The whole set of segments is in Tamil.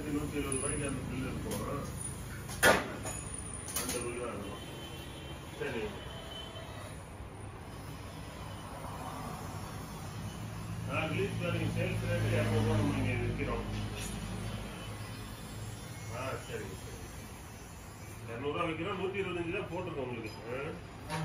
ரெண்டாயிரத்தி நூற்றி இருபது ரூபாய்க்கு அந்த பில்லு போகிறோம் அந்த பில்லு ஆகணும் சரி. நான் லீஸ் வேலைக்கு சேல்ஸ் ரேட்டு இரநூறுவா நீங்கள் விற்கிறோம் ஆ சரிங்க சரி. இரநூறுவா விற்கிறோம் நூற்றி இருபத்தஞ்சு தான் போட்டிருக்கோம் உங்களுக்கு. ஆ?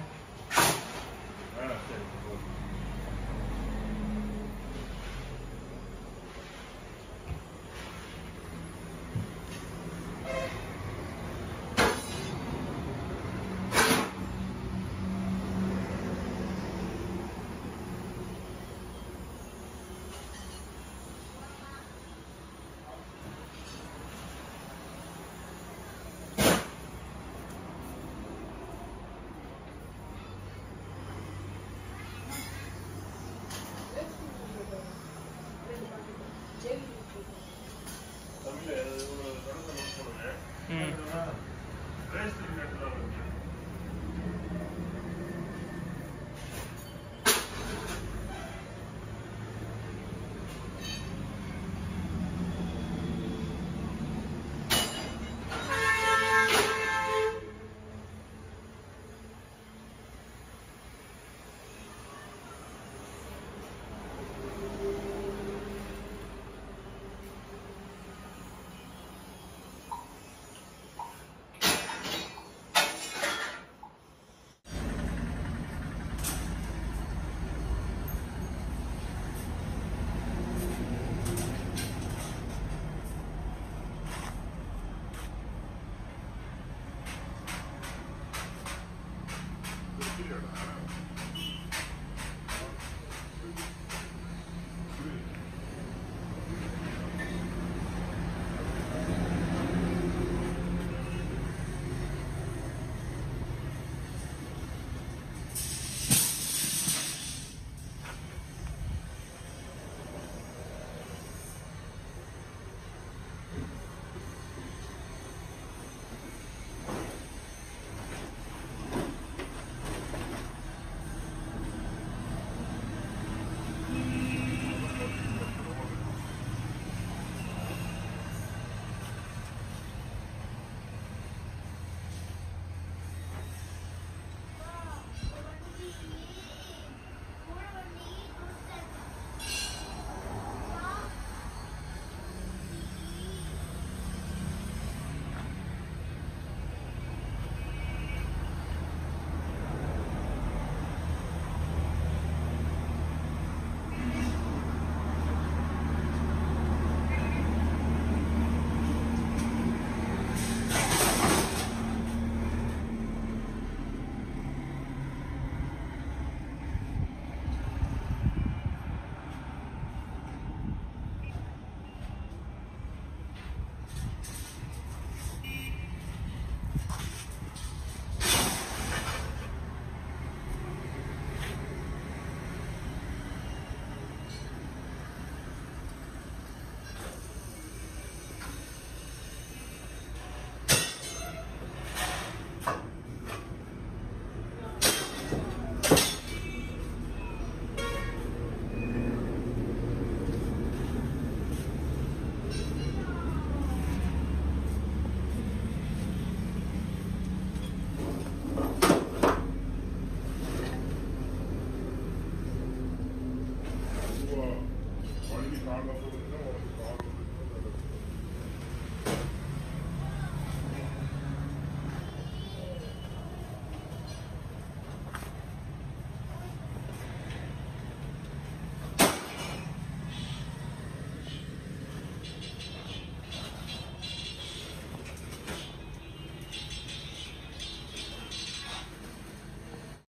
Şu anda bulunduğum